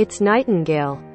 It's Nightingale.